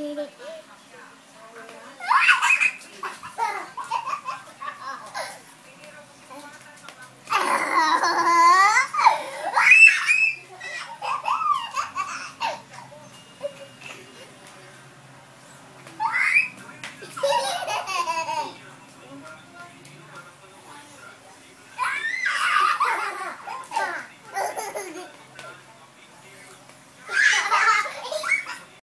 ainda.